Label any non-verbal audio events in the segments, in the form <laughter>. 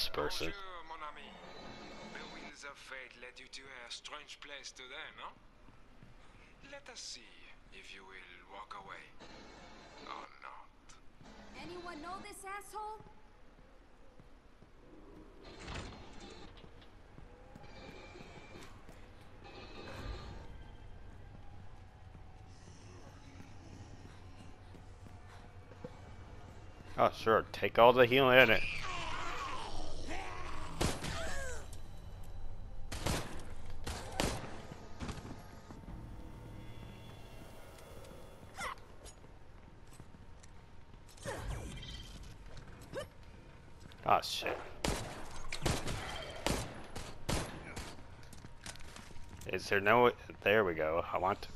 this person. Bonjour, mon ami. The wheels of fate led you to a strange place today, no? Let us see if you will walk away or not. Anyone know this asshole? Oh, sure. Take all the healing in it. Oh, shit. Is there no... There we go. I want...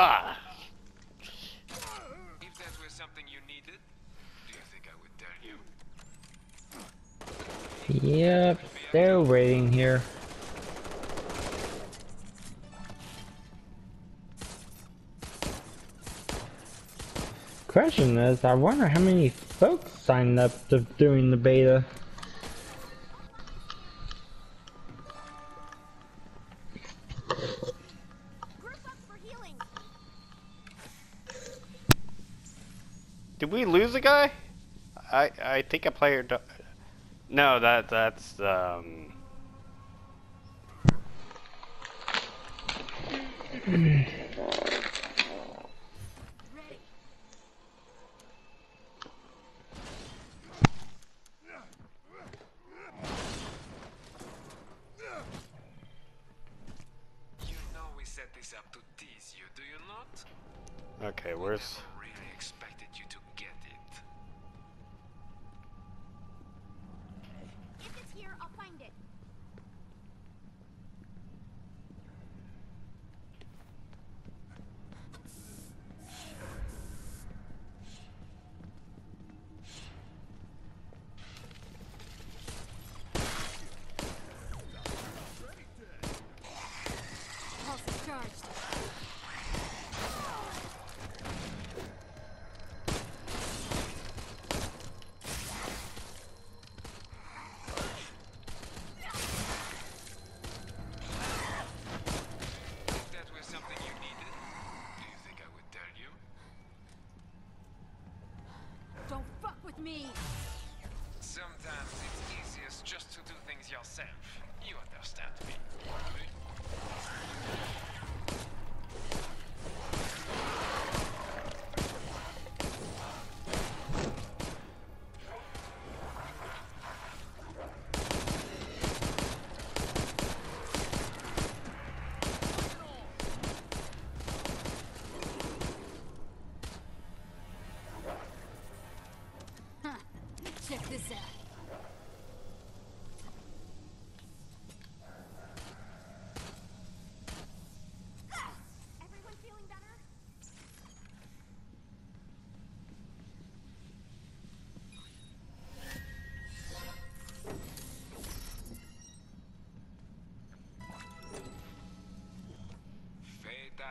Ah! If that was something you needed, do you think I would tell you? Yep, they're waiting here. Question is, I wonder how many folks signed up to doing the beta. Did we lose a guy? I I think a player. No, that that's um. Ready. You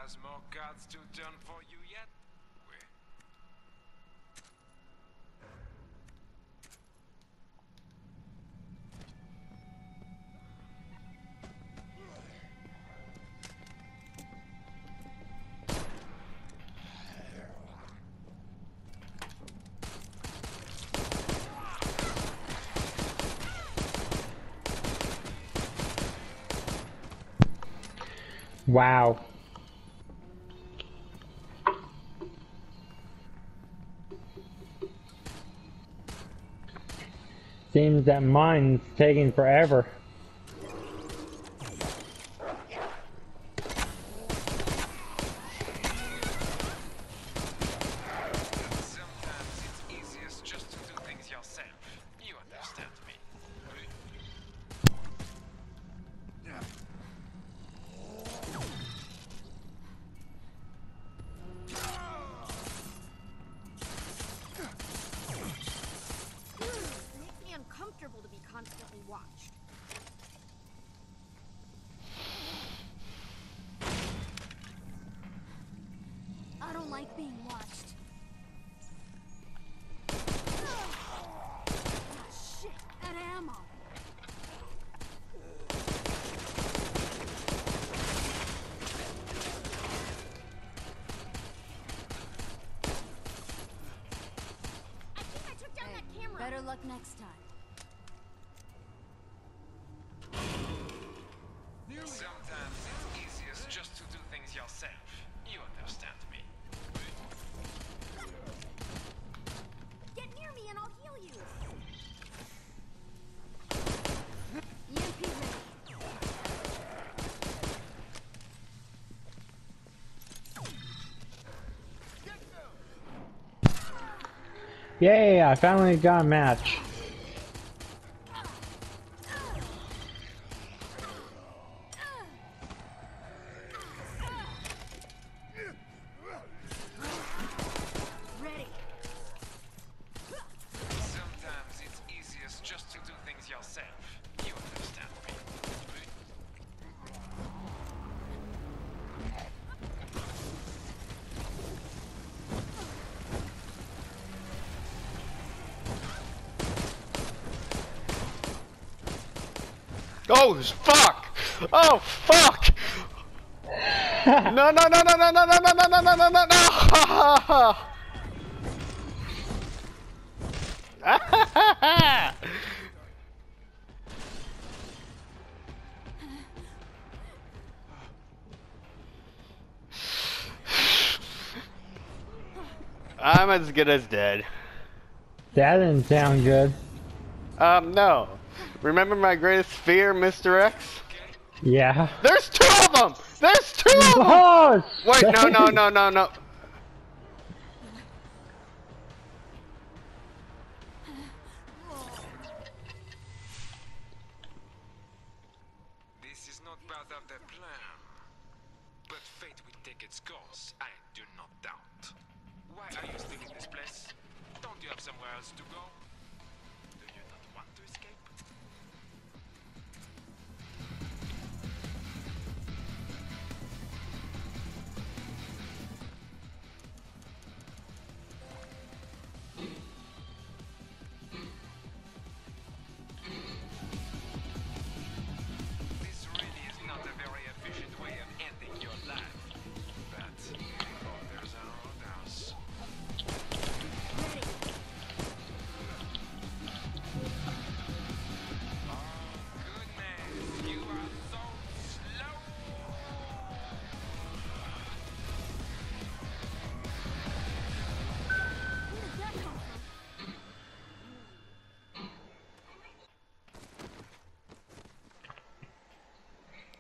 Has more cards to turn for you yet? Wow. Seems that mine's taking forever. Next time. Yay, I finally got a match. Oh fuck! Oh fuck! no no no no no no no no no no no no no no! I'm as good as dead. That didn't sound good. Um, no. Remember my greatest fear, Mr. X? Yeah. There's two of them! There's two of them! Oh, Wait, no, no, <laughs> no, no, no. This is not part of the plan. But fate will take its course, I do not doubt. Why are you still in this place? Don't you have somewhere else to go?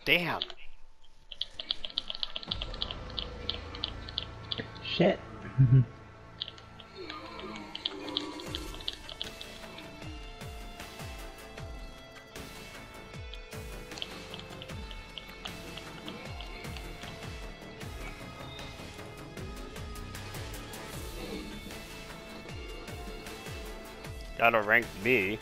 Damn. Shit. Got a rank B.